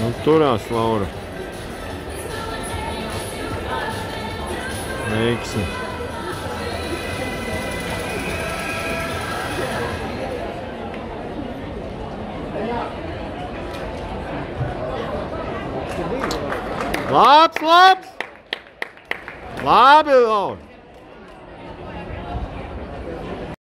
Nu, turās, Laura. Veiksmi. Labs, labs! Labi, Laura!